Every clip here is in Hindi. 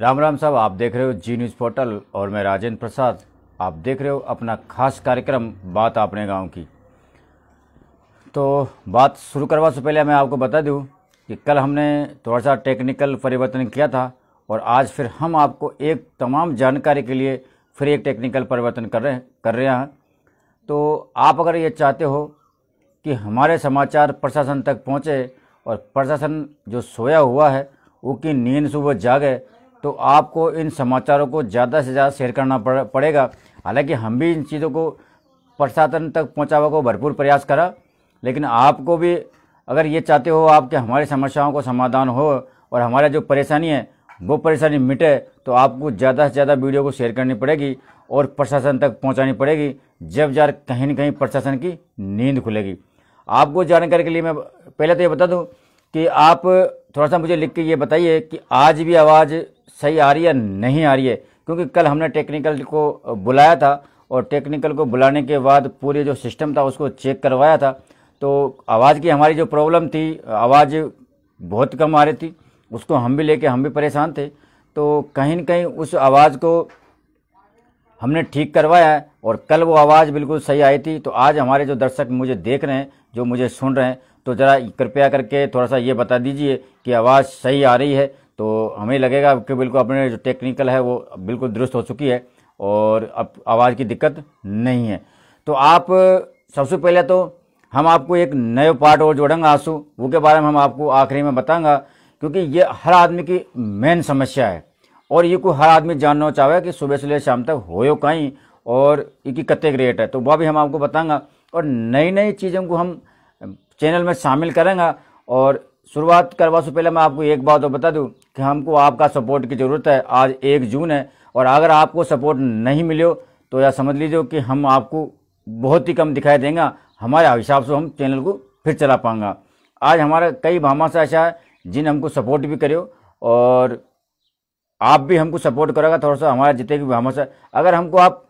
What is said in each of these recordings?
राम राम साहब, आप देख रहे हो जी न्यूज़ पोर्टल और मैं राजेंद्र प्रसाद। आप देख रहे हो अपना खास कार्यक्रम बात अपने गाँव की। तो बात शुरू करवा से पहले मैं आपको बता दूँ कि कल हमने थोड़ा सा टेक्निकल परिवर्तन किया था और आज फिर हम आपको एक तमाम जानकारी के लिए फिर एक टेक्निकल परिवर्तन कर रहे हैं, कर रहे हैं। तो आप अगर ये चाहते हो कि हमारे समाचार प्रशासन तक पहुँचे और प्रशासन जो सोया हुआ है, उसकी नींद सुबह जागे तो आपको इन समाचारों को ज़्यादा से ज़्यादा शेयर करना पड़ेगा। हालाँकि हम भी इन चीज़ों को प्रशासन तक पहुँचावा को भरपूर प्रयास करा, लेकिन आपको भी अगर ये चाहते हो आप कि हमारी समस्याओं को समाधान हो और हमारा जो परेशानी है, वो परेशानी मिटे तो आपको ज़्यादा से ज़्यादा वीडियो को शेयर करनी पड़ेगी और प्रशासन तक पहुंचानी पड़ेगी, जब जार कहीं ना कहीं प्रशासन की नींद खुलेगी। आपको जानकारी के लिए मैं पहले तो ये बता दूँ कि आप थोड़ा सा मुझे लिख के ये बताइए कि आज भी आवाज़ सही आ रही है नहीं आ रही है? क्योंकि कल हमने टेक्निकल को बुलाया था और टेक्निकल को बुलाने के बाद पूरे जो सिस्टम था उसको चेक करवाया था। तो आवाज़ की हमारी जो प्रॉब्लम थी, आवाज़ बहुत कम आ रही थी। उसको हम भी लेके हम भी परेशान थे। तो कहीं न कहीं उस आवाज़ को हमने ठीक करवाया है और कल वो आवाज़ बिल्कुल सही आई थी। तो आज हमारे जो दर्शक मुझे देख रहे हैं, जो मुझे सुन रहे हैं तो ज़रा कृपया करके थोड़ा सा ये बता दीजिए कि आवाज़ सही आ रही है तो हमें लगेगा कि बिल्कुल अपने जो टेक्निकल है वो बिल्कुल दुरुस्त हो चुकी है और अब आवाज़ की दिक्कत नहीं है। तो आप सबसे पहले तो हम आपको एक नए पार्ट और जोड़ेंगे आँसू, वो के बारे में हम आपको आखिरी में बताऊँगा क्योंकि ये हर आदमी की मेन समस्या है। और ये को हर आदमी जानना चाहे कि सुबह से ले शाम तक हो कहीं और इनकी कत्ते रेट है तो वह भी हम आपको बताएँगे। और नई नई चीज़ों को हम चैनल में शामिल करेंगे और शुरुआत करवा से पहले मैं आपको एक बात और बता दूँ कि हमको आपका सपोर्ट की ज़रूरत है। आज एक जून है और अगर आपको सपोर्ट नहीं मिले तो या समझ लीजिए कि हम आपको बहुत ही कम दिखाई देंगे। हमारे हिसाब से हम चैनल को फिर चला पाऊँगा आज हमारा कई भामा से ऐसा है, जिन हमको सपोर्ट भी करो और आप भी हमको सपोर्ट करेगा, थोड़ा सा हमारे जितने भी भामा से। अगर हमको आप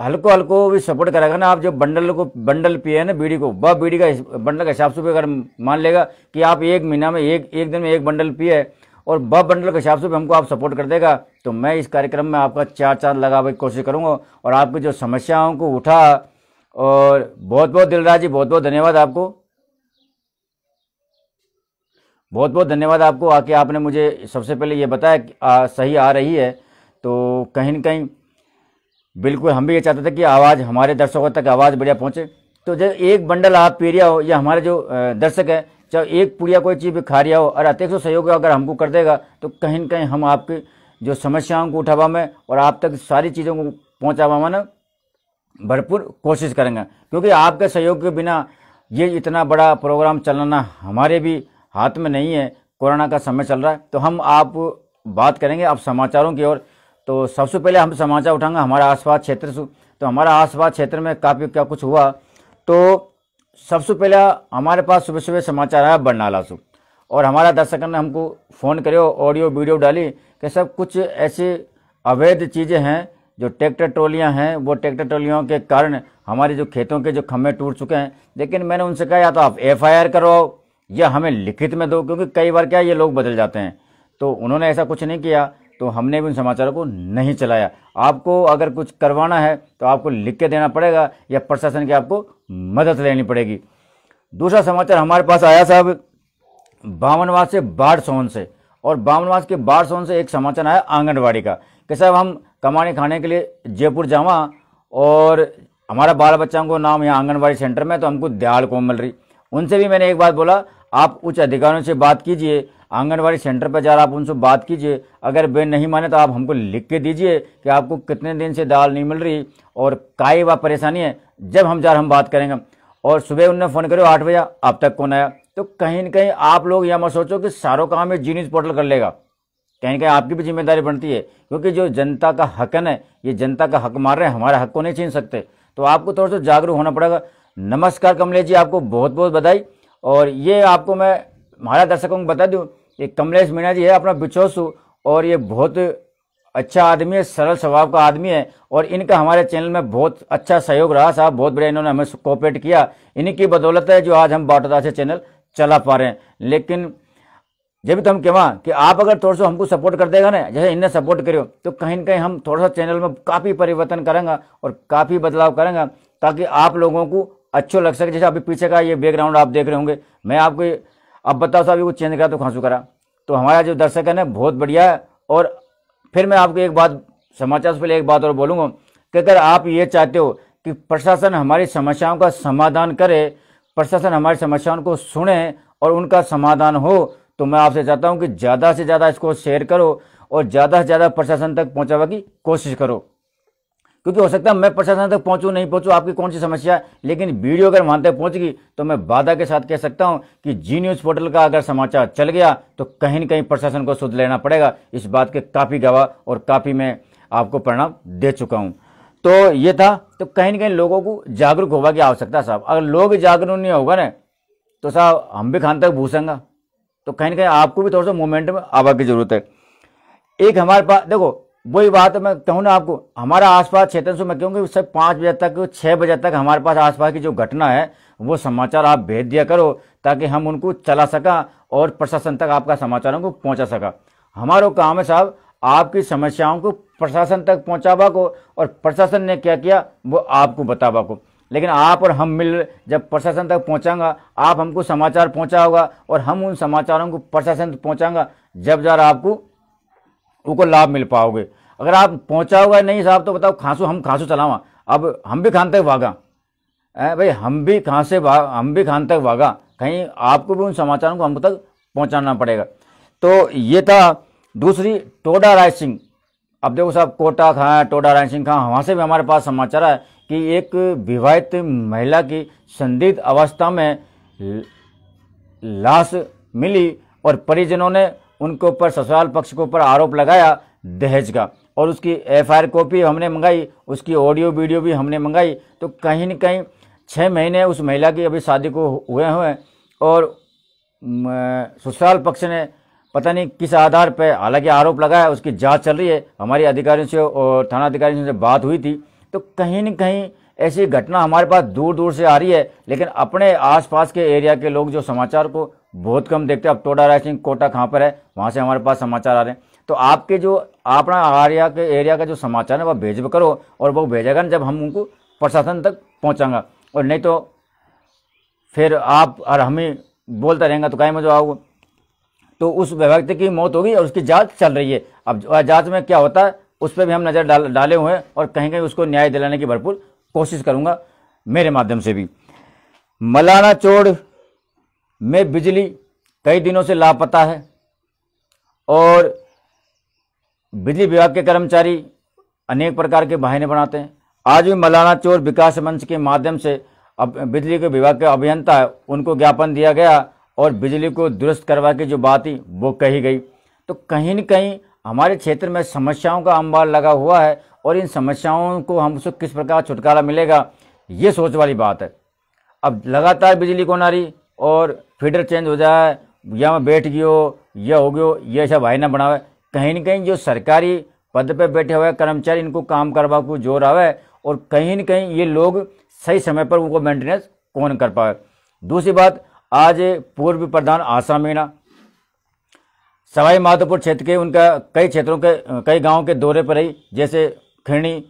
हल्को हल्को भी सपोर्ट करेगा ना आप जो बंडल को बंडल पिए ना बीड़ी को वह बीड़ी का बंडल के हिसाब से अगर मान लेगा कि आप एक महीना में एक एक दिन में एक बंडल पिए और वह बंडल के हिसाब से भी हमको आप सपोर्ट कर देगा तो मैं इस कार्यक्रम में आपका चार चार लगाने की कोशिश करूँगा और आपकी जो समस्याओं को उठा और बहुत बहुत दिलराज जी बहुत बहुत धन्यवाद आपको। बहुत बहुत धन्यवाद आपको आके आपने मुझे सबसे पहले ये बताया कि आ, सही आ रही है तो कहीं ना कहीं बिल्कुल, हम भी ये चाहते थे कि आवाज़ हमारे दर्शकों तक आवाज़ बढ़िया पहुँचे। तो जब एक बंडल आप पी रिया हो या हमारे जो दर्शक है, चाहे एक पुड़िया कोई चीज़ भी खा रिया हो और अत्यक्ष सहयोग अगर हमको कर देगा तो कहीं ना कहीं हम आपकी जो समस्याओं को उठावा में और आप तक सारी चीज़ों को पहुँचावा में भरपूर कोशिश करेंगे। क्योंकि आपके सहयोग के बिना ये इतना बड़ा प्रोग्राम चलाना हमारे भी हाथ में नहीं है, कोरोना का समय चल रहा है। तो हम आप बात करेंगे अब समाचारों की ओर। तो सबसे पहले हम समाचार उठाएँगे, हमारा आसपास क्षेत्र तो हमारा आसपास क्षेत्र में काफ़ी क्या कुछ हुआ। तो सबसे पहले हमारे पास सुबह सुबह समाचार आया बरनाला से। और हमारा दर्शक ने हमको फ़ोन करो, ऑडियो, वीडियो डाली कि सब कुछ ऐसी अवैध चीज़ें हैं, जो ट्रैक्टर ट्रॉलियाँ हैं, वो ट्रैक्टर ट्रॉलियों के कारण हमारे जो खेतों के जो खंभे टूट चुके हैं। लेकिन मैंने उनसे कहा, या तो आप एफ़ करवाओ, या हमें लिखित में दो, क्योंकि कई बार क्या ये लोग बदल जाते हैं। तो उन्होंने ऐसा कुछ नहीं किया। तो हमने भी उन समाचारों को नहीं चलाया। आपको अगर कुछ करवाना है तो आपको लिख के देना पड़ेगा या प्रशासन की आपको मदद लेनी पड़ेगी। दूसरा समाचार हमारे पास आया साहब, बावनवास से बाढ़ सोन से। और बावनवास के बाढ़ सोन से एक समाचार आया आंगनबाड़ी का। कि साहब, हम कमाने खाने के लिए जयपुर जावा और हमारा बाल बच्चों को नाम यहाँ आंगनबाड़ी सेंटर में तो हमको दयाल कोमल रही उनसे भी मैंने एक बात बोला, आप उच्च अधिकारियों से बात कीजिए आंगनबाड़ी सेंटर पर जा आप उनसे बात कीजिए। अगर वे नहीं माने तो आप हमको लिख के दीजिए कि आपको कितने दिन से दाल नहीं मिल रही और काय व परेशानी है, जब हम जा हम बात करेंगे। और सुबह उनने फ़ोन करो आठ बजे, अब तक कौन आया? तो कहीं ना कहीं आप लोग यह मत सोचो कि सारों काम ये जीनिस पोर्टल कर लेगा। कहीं कहीं आपकी भी ज़िम्मेदारी बनती है, क्योंकि जो जनता का हक है ये जनता का हक मार रहे हैं, हमारे हक को नहीं छीन सकते। तो आपको थोड़ा सा जागरूक होना पड़ेगा। नमस्कार कमलेश जी, आपको बहुत बहुत बधाई। और ये आपको मैं, हमारा दर्शकों को बता दूँ ये कमलेश मीणा जी है, अपना बिचौसु, और ये बहुत अच्छा आदमी है, सरल स्वभाव का आदमी है, और इनका हमारे चैनल में बहुत अच्छा सहयोग रहा, साहब, बहुत बढ़िया इन्होंने हमें कोऑपरेट किया। इन्हीं की बदौलत है जो आज हम बाटोदा से चैनल चला पा रहे हैं। लेकिन जब तो हम कहवा कि आप अगर थोड़ा सा हमको सपोर्ट कर देगा ना, जैसे इन्हें सपोर्ट करियो तो कहीं ना कहीं हम थोड़ा सा चैनल में काफ़ी परिवर्तन करेंगे और काफ़ी बदलाव करेंगे, ताकि आप लोगों को अच्छो लग सके। जैसे अभी पीछे का ये बैकग्राउंड आप देख रहे होंगे, मैं आपको अब बताओ साहब कुछ चेंज करा तो खांसू करा। तो हमारा जो दर्शक है ना, बहुत बढ़िया है, और फिर मैं आपको एक बात, समाचार से पहले एक बात और बोलूँगा कि अगर आप ये चाहते हो कि प्रशासन हमारी समस्याओं का समाधान करे, प्रशासन हमारी समस्याओं को सुने और उनका समाधान हो तो मैं आपसे चाहता हूँ कि ज़्यादा से ज़्यादा इसको शेयर करो और ज़्यादा से ज़्यादा प्रशासन तक पहुंचावा की कोशिश करो। क्योंकि हो सकता है मैं प्रशासन तक पहुंचू, नहीं पहुंचू, आपकी कौन सी समस्या है? लेकिन वीडियो अगर वहाँ तक पहुँच गई तो मैं वादा के साथ कह सकता हूँ कि जी न्यूज़ पोर्टल का अगर समाचार चल गया तो कहीं न कहीं प्रशासन को सुध लेना पड़ेगा। इस बात के काफ़ी गवाह और काफ़ी मैं आपको परिणाम दे चुका हूँ। तो ये था तो कहीं ना कहीं लोगों को जागरूक होगा की आवश्यकता साहब। अगर लोग जागरूक नहीं होगा ना तो साहब हम भी खान तक भूसेंगे। तो कहीं ना कहीं आपको भी थोड़ा सा मूवमेंट में आवा की ज़रूरत है। एक हमारे पास, देखो वही बात मैं कहूँ ना आपको, हमारा आसपास क्षेत्र से मैं कहूँगी सब पाँच बजे तक छः बजे तक हमारे पास आसपास की जो घटना है, वो समाचार आप भेज दिया करो, ताकि हम उनको चला सका और प्रशासन तक आपका समाचारों को पहुँचा सका। हमारा काम है साहब, आपकी समस्याओं को प्रशासन तक पहुँचावा को, और प्रशासन ने क्या किया, वो आपको बतावा को। लेकिन आप और हम मिल, जब प्रशासन तक पहुँचागा आप हमको समाचार पहुँचा होगा और हम उन समाचारों को प्रशासन तक पहुँचागा जब जरा आपको उनको लाभ मिल पाओगे। अगर आप पहुँचा होगा नहीं साहब तो बताओ खांसू, हम खांसू चलावा। अब हम भी खान तक भागा। भाई, हम भी कहाँ से हम भी खान तक भागा। कहीं आपको भी उन समाचारों को हम तक पहुँचाना पड़ेगा। तो ये था दूसरी, टोडा राय सिंह अब देखो साहब, कोटा खां टोडा राय सिंह खां वहाँ से भी हमारे पास समाचार है कि एक विवाहित महिला की संदिग्ध अवस्था में लाश मिली और परिजनों ने उनके ऊपर, ससुराल पक्ष के ऊपर आरोप लगाया दहेज का और उसकी एफआईआर कॉपी हमने मंगाई, उसकी ऑडियो वीडियो भी हमने मंगाई। तो कहीं न कहीं छः महीने उस महिला की अभी शादी को हुए हुए और ससुराल पक्ष ने पता नहीं किस आधार पर हालाँकि आरोप लगाया, उसकी जाँच चल रही है। हमारी अधिकारियों से और थाना अधिकारियों से बात हुई थी। तो कहीं न कहीं ऐसी घटना हमारे पास दूर दूर से आ रही है। लेकिन अपने आसपास के एरिया के लोग जो समाचार को बहुत कम देखते हैं। अब टोडा राय सिंह कोटा कहाँ पर है? वहाँ से हमारे पास समाचार आ रहे हैं। तो आपके जो, अपना एरिया के एरिया का जो समाचार है, वह भेज करो और वो भेजेगा ना जब हम उनको प्रशासन तक पहुँचाऊँगा। और नहीं तो फिर आप और हम ही बोलते रहेंगे तो कहीं में जो आओगे तो उस व्यक्ति की मौत होगी और उसकी जाँच चल रही है। अब जाँच में क्या होता है, उस पर भी हम नज़र डाल, डाले हुए हैं और कहीं कहीं उसको न्याय दिलाने की भरपूर कोशिश करूँगा मेरे माध्यम से भी। मलाना चोड़ में बिजली कई दिनों से लापता है और बिजली विभाग के कर्मचारी अनेक प्रकार के बहाने बनाते हैं। आज भी मलाना चोर विकास मंच के माध्यम से अब बिजली के विभाग के अभियंता है, उनको ज्ञापन दिया गया और बिजली को दुरुस्त करवा के जो बात थी वो कही गई। तो कहीं न कहीं हमारे क्षेत्र में समस्याओं का अंबार लगा हुआ है और इन समस्याओं को हमसे किस प्रकार छुटकारा मिलेगा, ये सोच वाली बात है। अब लगातार बिजली को ना रही और फीडर चेंज हो जाए, या मैं बैठ गयो, या हो गयो, ये सब भाई ना बनावे। कहीं न कहीं जो सरकारी पद पे बैठे हुए कर्मचारी, इनको काम करवा को ज़ोर आवे, और कहीं न कहीं ये लोग सही समय पर उनको मेंटेनेंस कौन कर पाए दूसरी बात, आज पूर्व प्रधान आशा मीणा सवाई माधोपुर क्षेत्र के उनका कई क्षेत्रों के, कई गाँवों के दौरे पर रही, जैसे खिरणी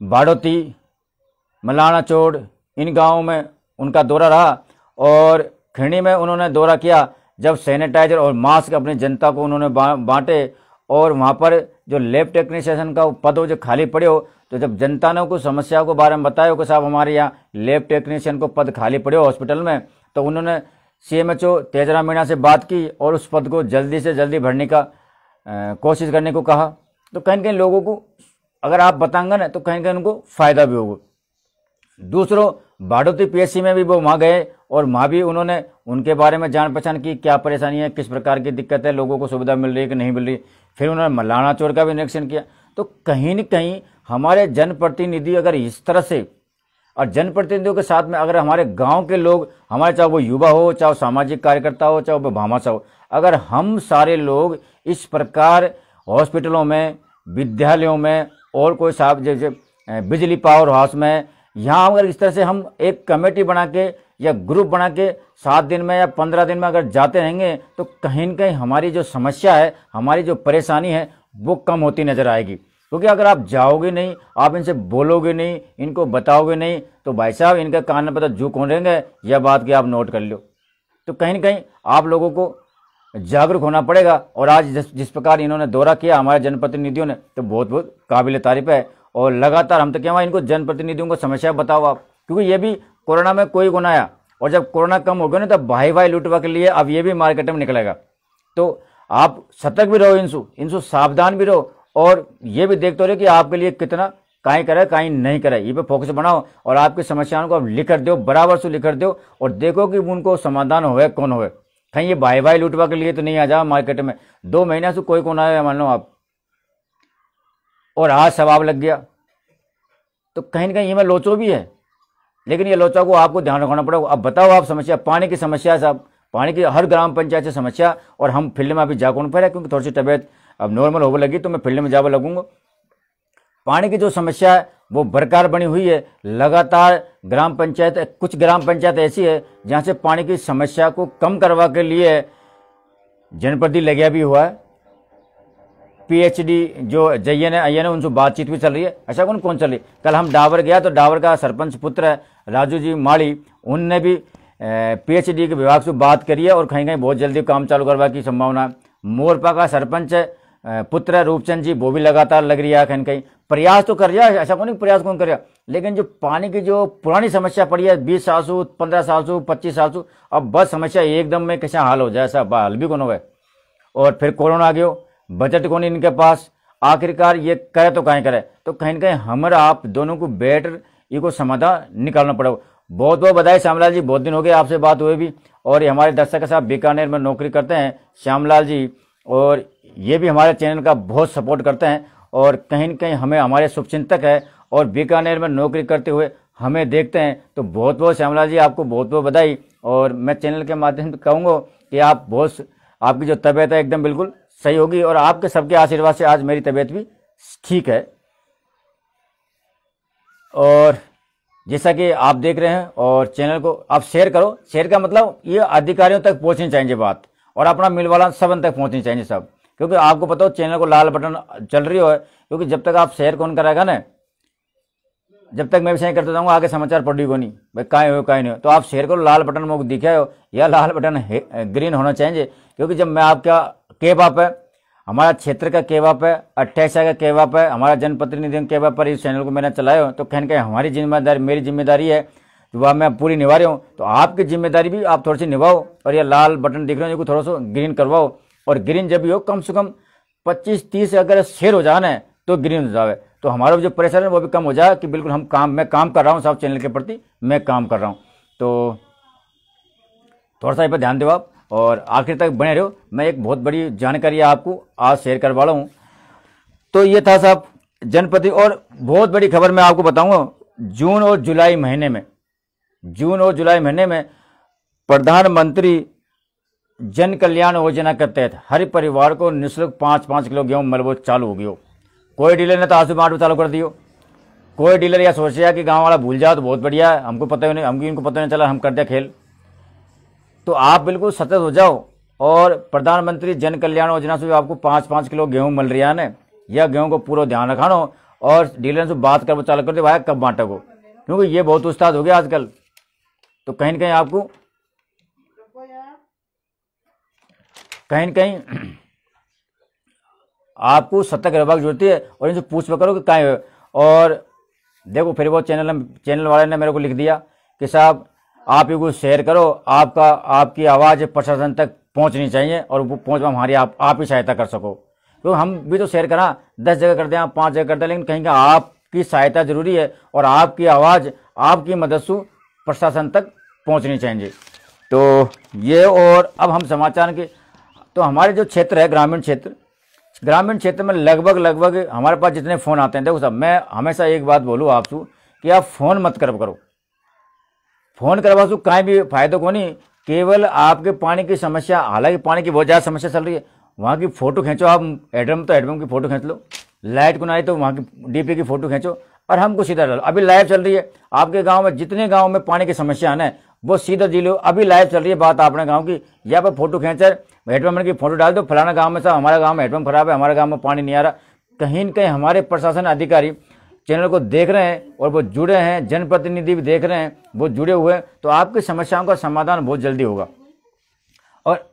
बाड़ोती, मलाना चोड़, इन गाँवों में उनका दौरा रहा। और खिरणी में उन्होंने दौरा किया, जब सैनिटाइजर और मास्क अपनी जनता को उन्होंने बांटे और वहाँ पर जो लैब टेक्नीशियन का पद हो जो खाली पड़े हो तो जब जनता ने कुछ समस्याओं के बारे में बताया कि साहब हमारे यहाँ लैब टेक्नीशियन को पद खाली पड़े हो हॉस्पिटल में तो उन्होंने सीएमएचओ तेजरा मीणा से बात की और उस पद को जल्दी से जल्दी भरने का कोशिश करने को कहा। तो कहीं कहीं लोगों को, अगर आप बताएँगे ना तो कहीं कहीं उनको फ़ायदा भी होगा। दूसरों बाडोती पीएससी में भी वो वहाँ गए और माँ भी उन्होंने उनके बारे में जान पहचान की, क्या परेशानी है, किस प्रकार की दिक्कत है, लोगों को सुविधा मिल रही है कि नहीं मिल रही फिर उन्होंने मलाना चोर का भी निरीक्षण किया। तो कहीं न कहीं हमारे जनप्रतिनिधि अगर इस तरह से और जनप्रतिनिधियों के साथ में अगर हमारे गाँव के लोग, हमारे चाहे वो युवा हो, चाहे सामाजिक कार्यकर्ता हो, चाहे वो भामाशा हो, अगर हम सारे लोग इस प्रकार हॉस्पिटलों में, विद्यालयों में और कोई साहब जैसे बिजली पावर हाउस में यहाँ अगर इस तरह से हम एक कमेटी बना के या ग्रुप बना के सात दिन में या पंद्रह दिन में अगर जाते रहेंगे तो कहीं न कहीं हमारी जो समस्या है, हमारी जो परेशानी है, वो कम होती नज़र आएगी। क्योंकि अगर आप जाओगे नहीं, आप इनसे बोलोगे नहीं, इनको बताओगे नहीं तो भाई साहब, इनके कान पता जू कौन रहेंगे, यह बात की आप नोट कर लो। तो कहीं ना कहीं आप लोगों को जागरूक होना पड़ेगा, और आज जिस जिस प्रकार इन्होंने दौरा किया, हमारे जनप्रतिनिधियों ने तो बहुत बहुत काबिल तारीफ़ है। और लगातार हम तो क्या इनको जनप्रतिनिधियों को समस्या बताओ आप। क्योंकि ये भी कोरोना में कोई गुना आया। और जब कोरोना कम हो गया ना, तब भाई भाई लुटवा के लिए अब ये भी मार्केट में निकलेगा। तो आप सतर्क भी रहो इनसु इनसु सावधान भी रहो और ये भी देखते रहे कि आपके लिए कितना कहीं करे कहीं नहीं करे। ये पे फोकस बनाओ और आपकी समस्याओं को आप लिख कर दो, बराबर से लिख कर दो और देखो कि उनको समाधान होवे कौन होवे कहीं ये भाई भाई लुटवा के लिए तो नहीं आ जाओ मार्केट में। दो महीने से कोई कौन आया, मान लो आप। और आज सवाब लग गया। तो कहीं ना कहीं ये में लोचो भी है। लेकिन ये लोचा को आपको ध्यान रखना पड़ेगा। अब बताओ आप समस्या, पानी की समस्या साहब। पानी की हर ग्राम पंचायत से समस्या और हम फ़ील्ड में अभी जा कौन पर क्योंकि थोड़ी सी तबियत अब नॉर्मल होने लगी तो मैं फ़ील्ड में जावा लगूँगा। पानी की जो समस्या है, वो बरकरार बनी हुई है। लगातार ग्राम पंचायत, कुछ ग्राम पंचायत ऐसी है, जहाँ से पानी की समस्या को कम करवा के लिए जनप्रति लगे भी हुआ है। पीएचडी जो है अयन है उनसे बातचीत भी चल रही है। ऐसा कौन कौन चल? रही है कल हम डावर गया तो डावर का सरपंच पुत्र है राजू जी माड़ी उनने भी पीएचडी के विभाग से बात करी है और कहीं कहीं बहुत जल्दी काम चालू करवा की संभावना। है मोरपा का सरपंच पुत्र रूपचंद जी, वो भी लगातार लग रही है कहीं कहीं। प्रयास तो कर रहा है, ऐसा कौन प्रयास कौन कर रहा लेकिन जो पानी की जो पुरानी समस्या पड़ी है, बीस साल से, पंद्रह साल से, पच्चीस साल से, अब बस समस्या एकदम में कैसे हाल हो जाए, ऐसा हल भी कौन हो गए और फिर कोरोना आ गया बजट कौन इनके पास? आखिरकार ये करे तो कहीं करे। तो कहीं ना कहीं हमारा आप दोनों को बेटर ये को समाधान निकालना पड़ेगा। बहुत बहुत बधाई श्यामलाल जी, बहुत दिन हो गए आपसे बात हुए भी। और ये हमारे दर्शक साहब बीकानेर में नौकरी करते हैं श्यामलाल जी। और ये भी हमारे चैनल का बहुत सपोर्ट करते हैं। और कहीं न कहीं हमें हमारे शुभचिंतक है। और बीकानेर में नौकरी करते हुए हमें देखते हैं। तो बहुत बहुत श्यामलाल जी, आपको बहुत बहुत बधाई। और मैं चैनल के माध्यम से कहूँगा कि आप बहुत आपकी जो तबीयत है एकदम बिल्कुल सही होगी और आपके सबके आशीर्वाद से आज मेरी तबीयत भी ठीक है। और जैसा कि आप देख रहे हैं और चैनल को आप शेयर करो। शेयर का मतलब ये अधिकारियों तक पहुंचनी चाहिए बात और अपना मिल वाला सबन तक पहुंचनी चाहिए सब। क्योंकि आपको पता हो चैनल को लाल बटन चल रही हो, क्योंकि जब तक आप शेयर कौन कराएगा ना, जब तक मैं भी शेयर करता जाऊँगा, आगे समाचार पढ़ी को नहीं। भाई कहीं हो, कहीं नहीं हो। तो आप शेयर करो, लाल बटन मुझे दिखा हो। या लाल बटन ग्रीन होना चाहिए, क्योंकि जब मैं आपका केप आप है? हमारा क्षेत्र का केवाप है? अट्ठाईस का केवाप है? हमारा जनप्रतिनिधि केवाप पर इस चैनल को मैंने चलाया तो कहीं कहीं, हमारी ज़िम्मेदारी, मेरी ज़िम्मेदारी है तो वह मैं पूरी निभा रही हूँ तो आपकी ज़िम्मेदारी भी आप थोड़ी सी निभाओ और ये लाल बटन दिख रहे हो थोड़ा सा ग्रीन करवाओ। और ग्रीन जब भी हो, कम से कम पच्चीस तीस अगर शेयर हो जाना है तो ग्रीन हो जाए तो हमारा जो प्रेशर है, वो भी कम हो जाए कि बिल्कुल हम काम, मैं काम कर रहा हूँ सब चैनल के प्रति, मैं काम कर रहा हूँ। तो थोड़ा सा इस पर ध्यान दो आप। और आखिर तक बने रहो। मैं एक बहुत बड़ी जानकारी आपको आज शेयर करवा रहा हूँ। तो ये था साहब जनप्रति और बहुत बड़ी खबर मैं आपको बताऊँगा। जून और जुलाई महीने में, जून और जुलाई महीने में प्रधानमंत्री जन कल्याण योजना के तहत हर परिवार को निःशुल्क पाँच पाँच किलो गेहूँ मलबो चालू हो गयो। कोई डीलर ने तो आँसू बांट चालू कर दियो। कोई डीलर या रहा कि गाँव वाला भूल जाओ तो बहुत बढ़िया है। हमको पता ही नहीं, हमको इनको पता नहीं चला, हम कर खेल। तो आप बिल्कुल सतर्क हो जाओ। और प्रधानमंत्री जन कल्याण योजना से आपको पाँच पाँच किलो गेहूँ मिल रही है यह गेहूँ को पूरा ध्यान रखानो और डीलर से बात कर चालू कर दे, भाई, कब बांटा को क्योंकि ये बहुत उस्ताद हो गया आजकल। तो कहीं ना कहीं आपको कहीं ना कहीं आपको सतर्क रहने की ज़रूरत है और इनसे पूछ करो कि कहीं और देखो, फिर वो चैनल चैनल वाले ने मेरे को लिख दिया कि साहब आप ये कुछ शेयर करो, आपका, आपकी आवाज़ प्रशासन तक पहुंचनी चाहिए और वो पहुँच हमारी आप आप ही सहायता कर सको। तो हम भी तो शेयर करा, दस जगह करते हैं, पाँच जगह करते हैं, लेकिन कहीं का आपकी सहायता ज़रूरी है और आपकी आवाज़, आपकी मदद से प्रशासन तक पहुंचनी चाहिए। तो ये और अब हम समाचार के तो हमारे जो क्षेत्र है, ग्रामीण क्षेत्र ग्रामीण क्षेत्र में लगभग लगभग हमारे पास जितने फ़ोन आते हैं, देखो साहब मैं हमेशा एक बात बोलूँ आपसे कि आप फ़ोन मत कर, करो। फ़ोन करवा सु कहीं भी फायदो को नहीं केवल आपके पानी की समस्या, हालाँकि पानी की बहुत ज़्यादा समस्या चल रही है। वहाँ की फ़ोटो खींचो, आप एडम तो एडम की फ़ोटो खींच लो। लाइट को ना तो वहाँ की डीपी की फ़ोटो खींचो और हमको सीधा डालो। अभी लाइव चल रही है। आपके गाँव में, जितने गाँव में पानी की समस्या है वो सीधा जी लो। अभी लाइव चल रही है बात अपने गाँव की। या पर फ़ोटो खींचकर हेडपम्प की फ़ोटो डाल दो। फलाना गाँव में साहब हमारे गाँव में हेडपम्प खराब है, हमारे गाँव में पानी नहीं आ रहा। कहीं न कहीं हमारे प्रशासन अधिकारी चैनल को देख रहे हैं और वो जुड़े हैं, जनप्रतिनिधि भी देख रहे हैं, वो जुड़े हुए हैं तो आपकी समस्याओं का समाधान बहुत जल्दी होगा। और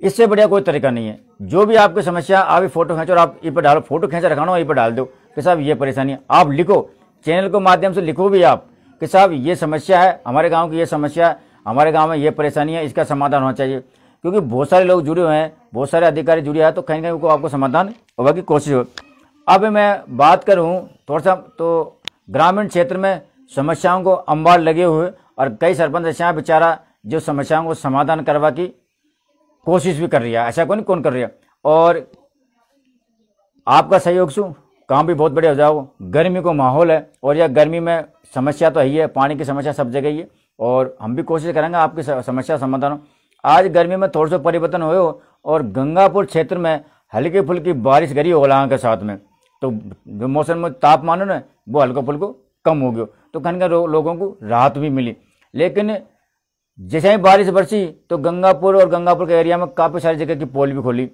इससे बढ़िया कोई तरीका नहीं है। जो भी आपकी समस्या, आप फ़ोटो खींचो और आप ये पर डालो, फ़ोटो खींच रखाना ये पर डाल दो। कि साहब, ये परेशानी है आप लिखो। चैनल के माध्यम से लिखो भी आप कि साहब, ये समस्या है, हमारे गाँव की ये समस्या है, हमारे गाँव में ये परेशानी है, इसका समाधान होना चाहिए। क्योंकि बहुत सारे लोग जुड़े हुए हैं, बहुत सारे अधिकारी जुड़े हैं तो कहीं कहीं आपको समाधान होगा की कोशिश हो। अब मैं बात करूँ थोड़ा सा तो ग्रामीण क्षेत्र में समस्याओं को अंबार लगे हुए और कई सरपंच ऐसा बेचारा जो समस्याओं को समाधान करवा की कोशिश भी कर रही है। ऐसा कौन कौन कर रही है? और आपका सहयोग शू काम भी बहुत बढ़िया हो जाओ। गर्मी को माहौल है और यह गर्मी में समस्या तो है ही है, पानी की समस्या सब जगह ही है और हम भी कोशिश करेंगे आपकी समस्या समाधान। आज गर्मी में थोड़ा सा परिवर्तन हुए हो और गंगापुर क्षेत्र में हल्की फुल्की बारिश गरी ओलांग के साथ में। तो जो मौसम में तापमान है ना, वो हल्का फुल्को कम हो गया। तो कहीं का लोगों को राहत भी मिली। लेकिन जैसे ही बारिश बरसी तो गंगापुर और गंगापुर के एरिया में काफ़ी सारी जगह की पोल भी खोली।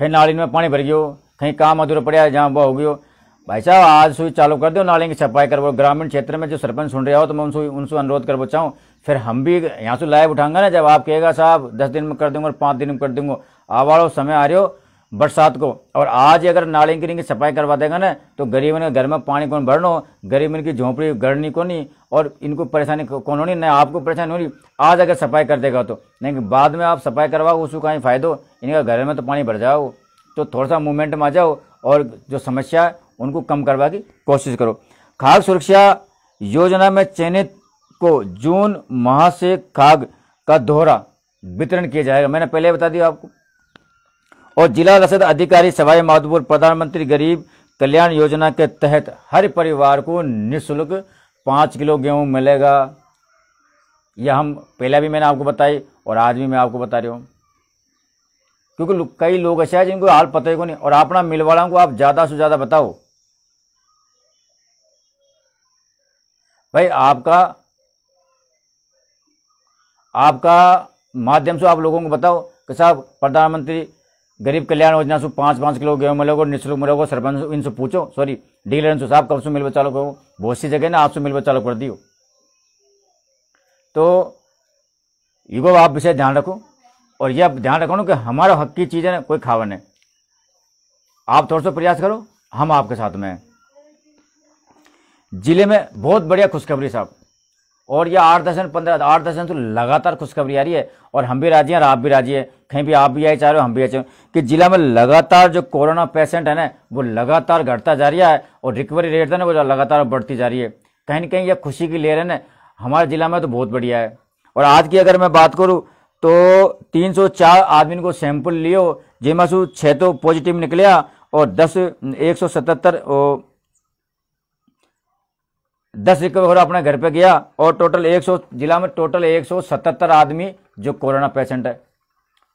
कहीं नाली में पानी भर गयो, कहीं काम अधूरा पड़ा, जहाँ वह हो गयो। भाई साहब, आज सुई चालू कर दो, नाली की सफ़ाई करवो ग्रामीण क्षेत्र में जो सरपंच सुन रहे हो तो मैं उनसे उनसे अनुरोध करना चाहूँ, फिर हम भी यहाँ से लाइव उठाऊँगा ना, जब आप कहेगा, साहब, दस दिन में कर दूँगा और पाँच दिन में कर दूँगा। आवाड़ो समय आ रहे हो बरसात को। और आज अगर नाली की की सफ़ाई करवा देगा ना तो गरीब ने घर में पानी कौन भरनो? गरीब की झोंपड़ी गड़नी को नहीं और इनको परेशानी कौन होनी? नहीं आपको परेशानी होनी। आज अगर सफ़ाई कर देगा तो। नहीं, बाद में आप सफ़ाई करवाओ, उसको कहीं फायदो? इनका घर में तो पानी भर जाओ। तो थोड़ा सा मूवमेंट में आ जाओ और जो समस्या है, उनको कम करवा की कोशिश करो। खाद्य सुरक्षा योजना में चयनित को जून माह से खाग का दोहरा वितरण किया जाएगा। मैंने पहले बता दिया आपको। और जिला रसद अधिकारी सवाई माधोपुर, प्रधानमंत्री गरीब कल्याण योजना के तहत हर परिवार को निःशुल्क पाँच किलो गेहूँ मिलेगा। यह हम पहले भी मैंने आपको बताई और आज भी मैं आपको बता रही हूँ। क्योंकि कई लोग ऐसे हैं जिनको हाल पता ही को नहीं। और अपना मिल वालों को आप ज़्यादा से ज़्यादा बताओ। भाई, आपका आपका माध्यम से आप लोगों को बताओ कि साहब, प्रधानमंत्री गरीब कल्याण योजना से पाँच पाँच किलो गेहूँ मिलेगा निःशुल्क मिलेगा, सरपंच इनसे पूछो सॉरी डीलर इनसे साहब, कब से मिल चालू करो? बहुत सी जगह ना आपसे मिल चालू कर दियो। तो इको आप विषय ध्यान रखो, और यह ध्यान रखो ना कि हमारा हक की चीज़ है ना कोई खावा नहीं। आप थोड़ा सा प्रयास करो, हम आपके साथ में हैं। ज़िले में बहुत बढ़िया खुशखबरी साहब। और यह आठ दस दिन, पंद्रह, आठ दस दिन तो लगातार खुशखबरी आ रही है। और हम भी राज़ी हैं, आप भी राज़ी है, कहीं भी आप भी आए चाह रहे हो, हम भी आए चाहे कि जिला में लगातार जो कोरोना पेशेंट है ना, वो लगातार घटता जा रहा है और रिकवरी रेट है ना, वो लगातार बढ़ती जा रही है। कहीं ना कहीं यह खुशी की लेर है ना, हमारे जिला में तो बहुत बढ़िया है। और आज की अगर मैं बात करूँ तो 304 आदमी को सैंपल लियो, जिसमें से छः तो पॉजिटिव निकलिया और दस, एक सौ सतहत्तर दस रिकवर अपने घर पे गया और टोटल 100 जिला में टोटल 177 आदमी जो कोरोना पेशेंट है।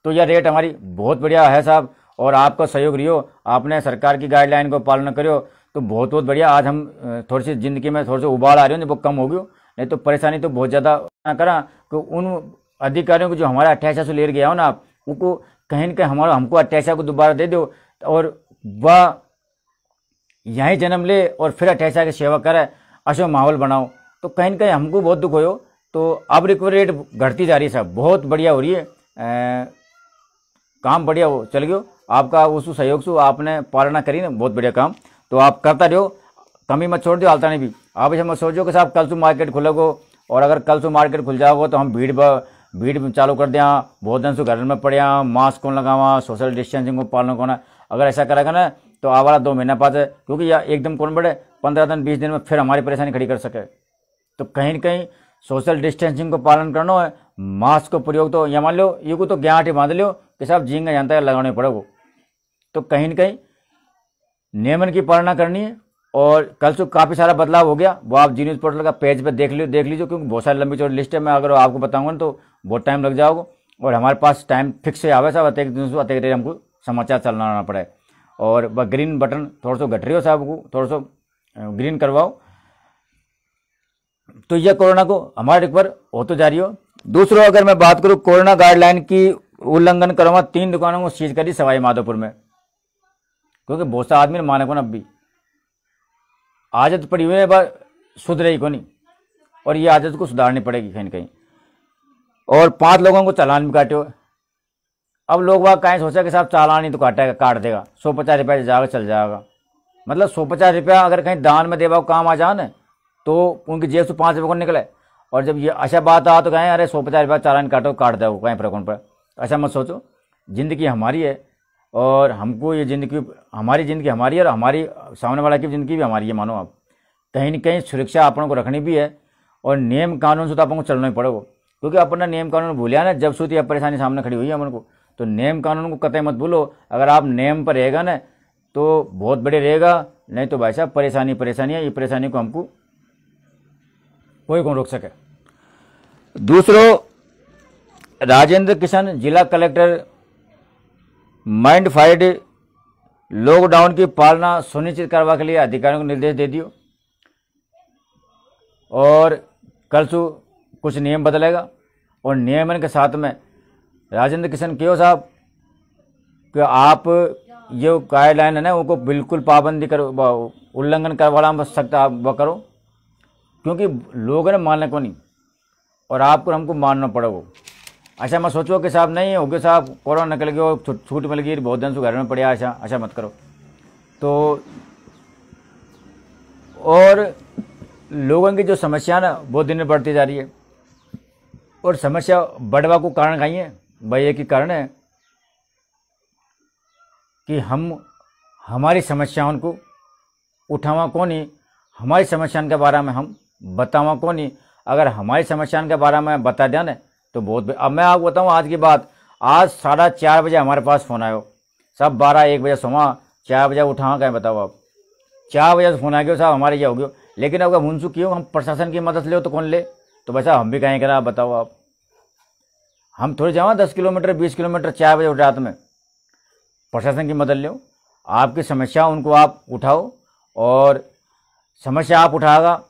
तो यह रेट हमारी बहुत बढ़िया है साहब और आपका सहयोग रियो आपने सरकार की गाइडलाइन को पालन करो तो बहुत बहुत बढ़िया। आज हम थोड़ी सी ज़िंदगी में थोड़ी सी उबाल आ रही हो, वो कम हो गई नहीं तो परेशानी तो बहुत ज़्यादा करा कि उन अधिकारियों को जो हमारा अट्ठाईसा से ले गया हो ना आप, उनको कहीं ना कहीं हमारा, हमको अट्ठाईसा को दोबारा दे दो और वह यहीं जन्म ले और फिर अट्ठाईसा की सेवा करे। अच्छा माहौल बनाओ। तो कहीं ना कहीं हमको बहुत दुख हो तो अब रिकवरी रेट घटती जा रही है साहब बहुत बढ़िया हो रही है। आ, काम बढ़िया हो चल गयो। आपका उस सहयोग से आपने पालना करी ना बहुत बढ़िया काम। तो आप करता रहो। कमी मत छोड़ दो हालता नहीं भी। आप ऐसे मत सोचो कि साहब कल से मार्केट खुलेगो। और अगर कल से मार्केट खुल जाओगे तो हम भीड़ भीड़ चालू कर दें बहुत दिन से घर में पड़े मास्क कौन लगावा? सोशल डिस्टेंसिंग को पालन करना अगर ऐसा करेगा ना तो आवारा दो महीना पास क्योंकि यह एकदम कौन बढ़े? पंद्रह दिन, बीस दिन में फिर हमारी परेशानी खड़ी कर सके। तो कहीं ना कहीं सोशल डिस्टेंसिंग को पालन करना है मास्क को प्रयोग तो या मान लो ये को तो ज्ञान बाँध लो कि साहब झींगा जानता है लगाने पड़ेगा तो कहीं ना कहीं नियमन की पालना करनी है और कल से काफ़ी सारा बदलाव हो गया। वो आप जी न्यूज़ पोर्टल का पेज पे देख लो, देख लीजिए, क्योंकि बहुत सारी लंबी चौड़ी लिस्ट है, मैं अगर आपको बताऊँगा तो बहुत टाइम लग जाओगे। और हमारे पास टाइम फिक्स है, आवे साहब अत्यधिक दिन से अत्यधिक हमको समाचार चलना पड़े। और वह ग्रीन बटन थोड़ा सा घट रही हो साहब को, थोड़ा सा ग्रीन करवाओ। तो यह कोरोना को हमारे रिकवर हो तो जा रही हो। दूसरों, अगर मैं बात करूँ कोरोना गाइडलाइन की उल्लंघन करूँगा, तीन दुकानों को सीज करी सवाई माधोपुर में। क्योंकि बहुत सा आदमी माने को अब भी आदत पड़ी हुई है सुध रही को नहीं और ये आदत को सुधारनी पड़ेगी कहीं ना कहीं। और पाँच लोगों को चालान भी काटे हुए अब लोग वहाँ कहीं सोचा कि साहब चालान ही तो काटेगा काट देगा। सौ पचास रुपया जाएगा, चल जाएगा। मतलब सौ पचास रुपया अगर कहीं दान में देवा काम आ जाए तो उनकी जेब से पाँच रुपये को निकले। और जब ये अच्छा बात आ तो कहें, अरे, सौ पचास रुपया चालान काटो, काट दो, कहीं उन पर। ऐसा मत सोचो। ज़िंदगी हमारी है, और हमको ये ज़िंदगी, हमारी ज़िंदगी हमारी है, और हमारी, सामने वाला की ज़िंदगी भी हमारी है, मानो आप। कहीं ना कहीं सुरक्षा अपन को रखनी भी है, और नियम कानून से तो अपन को चलना ही पड़ेगा। क्योंकि अपना नियम कानून भूलिया ना, जब सूती अब परेशानी सामने खड़ी हुई है अपन को। तो नियम कानून को कतई मत भूलो। अगर आप नियम पर रहेगा ना तो बहुत बड़े रहेगा, नहीं तो भाई साहब, परेशानी परेशानी है, ये परेशानी को हमको कोई कौन रोक सके। दूसरों, राजेंद्र किशन, जिला कलेक्टर, माइंड फाइड, लॉकडाउन की पालना सुनिश्चित करवा के लिए अधिकारियों को निर्देश दे दियो। और कल से, कुछ नियम बदलेगा, और नियमन के साथ में राजेंद्र किशन क्यों साहब कि आप जो गाइडलाइन है ना, उनको बिल्कुल पाबंदी करो उल्लंघन करवा सकता आप वह करो। क्योंकि लोग ना मानने को नहीं? और आपको, हमको मानना पड़ेगा अच्छा मैं सोचो कि साहब नहीं हो गया साहब, कोरोना निकल गया, छूट मिल गई, बहुत दिन से घर में पड़े अच्छा अच्छा मत करो। तो और लोगों की जो समस्या ना, बहुत दिन में बढ़ती जा रही है। और समस्या बढ़वा को कारण है? भाई एक ही कारण है। कि हम, हमारी समस्याओं को उठावा कौन ही? हमारी समस्या के बारे में हम बतावा कौन ही? अगर हमारी समस्याओं के बारे में बता ना तो बहुत अब मैं आपको बताऊँ आज की बात। आज साढ़ा चार बजे हमारे पास फ़ोन आयो। सब बारह एक बजे सोमा चार बजे उठा कहें बताओ आप। चार बजे फ़ोन आ गया साहब, हमारे ये हो गया। लेकिन अगर मुंसू क्यों? हम प्रशासन की मदद ले तो कौन ले? तो वैसा हम भी कहें करा बताओ आप। हम थोड़ी जाओ दस किलोमीटर, बीस किलोमीटर चार बजे उठ रात में। प्रशासन की मदद लो। आपकी समस्या उनको आप उठाओ और समस्या आप उठाएगा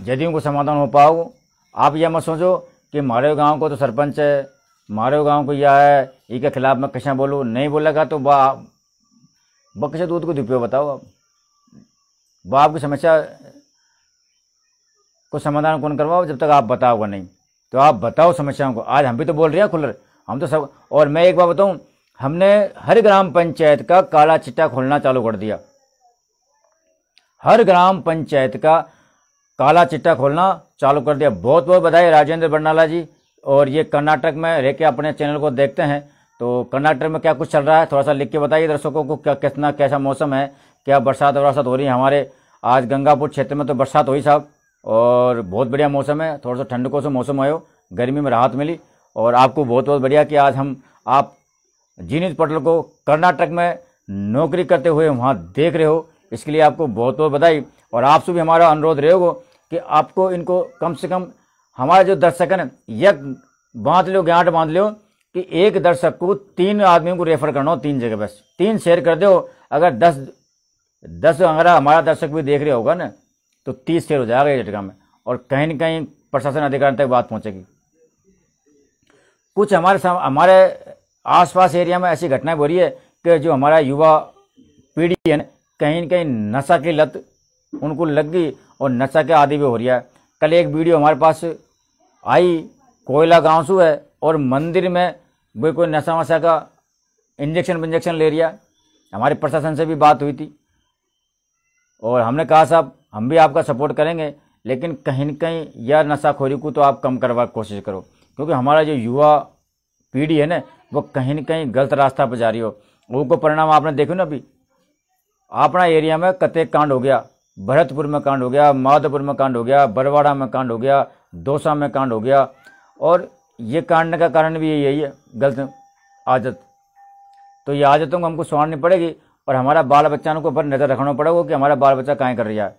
यदि उनको समाधान हो पाओ, आप यह मत सोचो कि मारे गाँव को तो सरपंच है, मारे गाँव को यह है इसके खिलाफ मैं कैसे बोलूँ, नहीं बोलेगा तो बा बकसे दूध को दुपयोग बताओ आप। वो आपकी समस्या को समाधान कौन करवाओ जब तक आप बताओगे नहीं? तो आप बताओ समस्याओं को। आज हम भी तो बोल रहे हैं खुलर, हम तो सब और मैं एक बार बताऊँ हमने हर ग्राम पंचायत का काला चिट्टा खोलना चालू कर दिया। हर ग्राम पंचायत का काला चिट्टा खोलना चालू कर दिया। बहुत बहुत बधाई राजेंद्र बरनाला जी। और ये कर्नाटक में रह के अपने चैनल को देखते हैं। तो कर्नाटक में क्या कुछ चल रहा है? थोड़ा सा लिख के बताइए दर्शकों को क्या कितना, कैसा मौसम है? क्या बरसात वरसात हो रही है हमारे? आज गंगापुर क्षेत्र में तो बरसात हुई साहब। और बहुत बढ़िया मौसम है। थोड़ा सा ठंड को से मौसम आयो। गर्मी में राहत मिली। और आपको बहुत बहुत बढ़िया कि आज हम आप जीनित पटल को कर्नाटक में नौकरी करते हुए वहाँ देख रहे हो। इसके लिए आपको बहुत बहुत बधाई। और आपसे भी हमारा अनुरोध रहेगा कि आपको इनको कम से कम हमारे जो दर्शक है यह बाँध लो, गांठ बाँध लो, कि एक दर्शक को तीन आदमियों को रेफर करना हो, तीन जगह बस। तीन शेयर कर दो। अगर दस दस अगर हमारा दर्शक भी देख रहे होगा ना तो तीस शेयर हो जाएगा ये झटका में। और कहीं ना कहीं प्रशासन अधिकारी तक बात पहुंचेगी। कुछ हमारे हमारे आसपास एरिया में ऐसी घटनाएँ हो रही है कि जो हमारा युवा पीढ़ी है कहीं न कहीं नशा की लत उनको लग गई और नशा के आदि भी हो रही है। कल एक वीडियो हमारे पास आई, कोयला गाँव से है और मंदिर में वो कोई नशा वशा का इंजेक्शन विंजेक्शन ले रिया हमारे प्रशासन से भी बात हुई थी। और हमने कहा, साहब, हम भी आपका सपोर्ट करेंगे, लेकिन कहीं न कहीं यह नशाखोरी को तो आप कम करवा कोशिश करो, क्योंकि हमारा जो युवा पीढ़ी है ना, वो कहीं न कहीं गलत रास्ता पर जा रही हो। वो परिणाम आपने देखो ना अभी। अपना एरिया में कतेक कांड हो गया। भरतपुर में कांड हो गया माधोपुर में कांड हो गया, बरवाड़ा में कांड हो गया, दौसा में कांड हो गया। और ये कांड का कारण भी यही है गलत आदत। तो ये आदतों को हमको सुधारनी पड़ेगी और हमारा बाल बच्चा को पर नज़र रखना पड़ेगा कि हमारा बाल बच्चा कहाँ कर रहा है।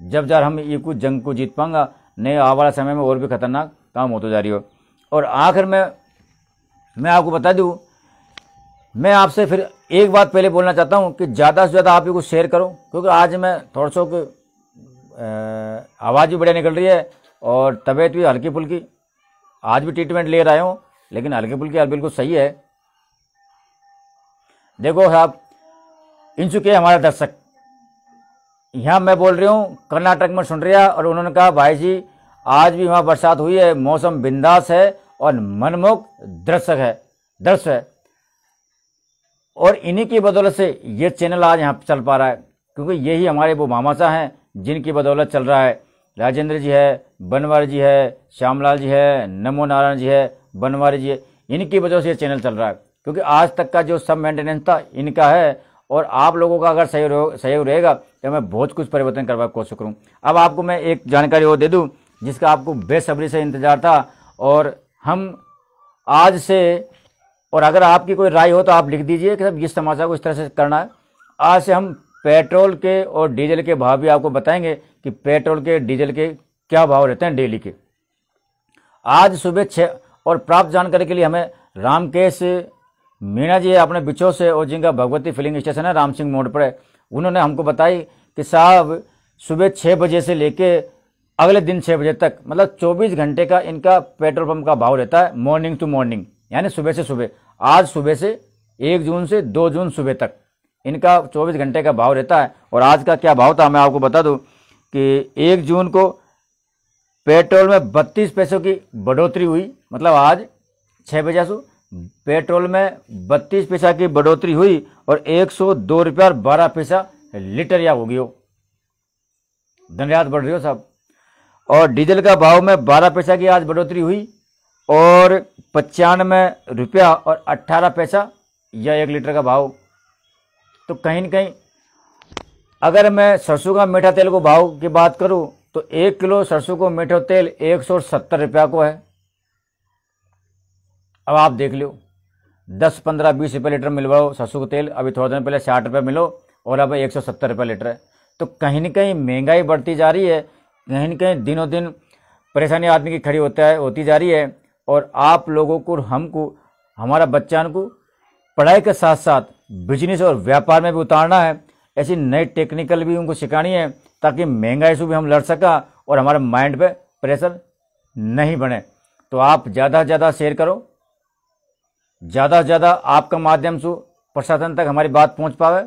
जब जार हम ये कुछ जंग को जीत पाऊँगा नहीं आने वाला समय में और भी खतरनाक काम होते जा रही हो। और आखिर में मैं आपको बता दूँ, मैं आपसे फिर एक बात पहले बोलना चाहता हूँ कि ज़्यादा से ज़्यादा आप ये कुछ शेयर करो, क्योंकि आज मैं थोड़ा सा आवाज़ भी बढ़िया निकल रही है और तबीयत भी हल्की फुल्की। आज भी ट्रीटमेंट ले रहा हूँ, लेकिन हल्की फुल्की बिल्कुल सही है। देखो साहब, इन चुके हमारे दर्शक। यहाँ मैं बोल रही हूँ, कर्नाटक में सुन रहा और उन्होंने कहा, भाई जी, आज भी वहाँ बरसात हुई है, मौसम बिंदास है और मनमोहक दृश्य है दृश्य है। और इन्हीं की बदौलत से ये चैनल आज यहाँ चल पा रहा है, क्योंकि यही हमारे वो मामासा हैं, जिनकी बदौलत चल रहा है। राजेंद्र जी है, बनवारी जी है, श्यामलाल जी है, नमो नारायण जी है, बनवारी जी है, इनकी वजह से ये चैनल चल रहा है। क्योंकि आज तक का जो सब मेंटेनेंस था, इनका है, और आप लोगों का अगर सहयोग सहयोग रहेगा तो मैं बहुत कुछ परिवर्तन करवा कोशिश करूँ अब आपको मैं एक जानकारी और दे दूँ, जिसका आपको बेसब्री से इंतज़ार था, और हम आज से, और अगर आपकी कोई राय हो तो आप लिख दीजिए कि सब इस समाचार को इस तरह से करना है। आज से हम पेट्रोल के और डीजल के भाव भी आपको बताएँगे कि पेट्रोल के, डीजल के क्या भाव रहते हैं डेली के। आज सुबह छः और प्राप्त जानकारी के लिए हमें रामकेश मीणा जी अपने बिचो से, और जिनका भगवती फिलिंग स्टेशन है राम सिंह मोड़ पर है। उन्होंने हमको बताई कि साहब सुबह छः बजे से लेके अगले दिन छः बजे तक मतलब 24 घंटे का इनका पेट्रोल पंप का भाव रहता है मॉर्निंग टू मॉर्निंग यानी सुबह से सुबह। आज सुबह से एक जून से दो जून सुबह तक इनका 24 घंटे का भाव रहता है। और आज का क्या भाव था, मैं आपको बता दूँ कि एक जून को पेट्रोल में बत्तीस पैसों की बढ़ोतरी हुई मतलब आज छः बजे से पेट्रोल में बत्तीस पैसा की बढ़ोतरी हुई और एक सौ दो रुपया और बारह पैसा लीटर या होगी हो धन्यवाद, बढ़ रही हो साहब और डीजल का भाव में बारह पैसा की आज बढ़ोतरी हुई और पचानवे रुपया और अट्ठारह पैसा या एक लीटर का भाव। तो कहीं ना कहीं अगर मैं सरसों का मीठा तेल को भाव की बात करूँ तो एक किलो सरसों को मीठा तेल एक सौ सत्तर रुपया को है। अब आप देख लो, दस पंद्रह बीस रुपये लीटर मिलवाओ सरसों का तेल, अभी थोड़ा दिन पहले साठ रुपये मिलो और अब एक सौ सत्तर रुपये लीटर है। तो कहीं ना कहीं महँगाई बढ़ती जा रही है कहीं ना कहीं दिनों दिन परेशानी आदमी की खड़ी होता है, होती जा रही है और आप लोगों को हमको, हमारा बच्चा को पढ़ाई के साथ साथ बिज़नेस और व्यापार में भी उतारना है। ऐसी नई टेक्निकल भी उनको सिखानी है ताकि महँगाई से भी हम लड़ सका और हमारे माइंड पे प्रेशर नहीं बने। तो आप ज़्यादा से ज़्यादा शेयर करो। ज़्यादा से ज़्यादा आपका माध्यम से प्रशासन तक हमारी बात पहुँच पावे।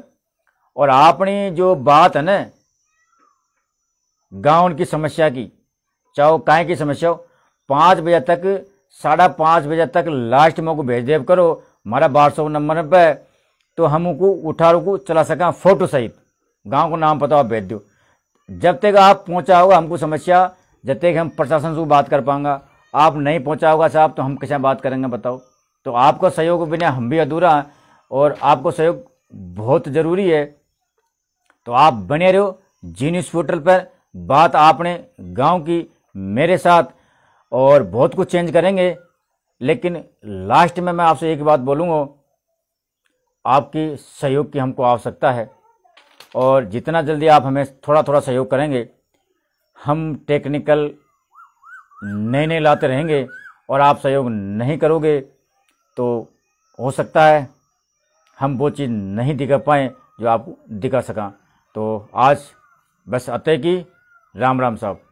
और आपनी जो बात है ना गाँव की समस्या की। चाहे काय की समस्या हो? पाँच बजे तक, साढ़ा पाँच बजे तक लास्ट में को भेज देव करो। हमारा व्हाट्सअप नंबर पे तो हम उनको उठा रुको चला सका फ़ोटो सहित। गाँव को नाम पता आप भेज दो। जब तक आप पहुँचा होगा, हमको समस्या, जब तक हम प्रशासन से बात कर पाऊँगा। आप नहीं पहुँचा होगा साहब तो हम कैसे बात करेंगे बताओ। तो आपका सहयोग बिना हम भी अधूरा हैं, और आपको सहयोग बहुत ज़रूरी है। तो आप बने रहो जी न्यूज़ पोर्टल पर बात आपने गाँव की मेरे साथ और बहुत कुछ चेंज करेंगे, लेकिन लास्ट में मैं आपसे एक बात बोलूँगा। आपकी सहयोग की हमको आवश्यकता है और जितना जल्दी आप हमें थोड़ा थोड़ा सहयोग करेंगे, हम टेक्निकल नए नए लाते रहेंगे और आप सहयोग नहीं करोगे तो हो सकता है हम वो चीज़ नहीं दिखा पाएँ जो आपको दिखा सका। तो आज बस अतः की राम राम साहब।